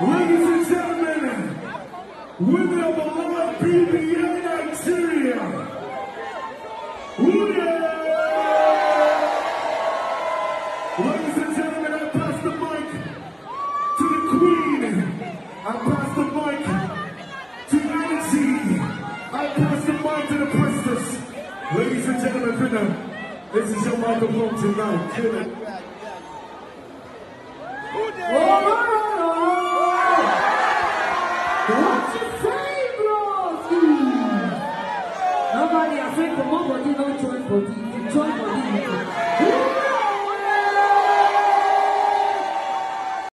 Ladies and gentlemen, women of Allah, BBA Nigeria. Ooh, yeah. Ladies and gentlemen, I pass the mic to the Queen. I pass the mic to Energy. I pass the mic to the Priestess. Ladies and gentlemen, Phyna, this is your microphone tonight. Kill it. What Nobody afraid for more body, no join body. Join body.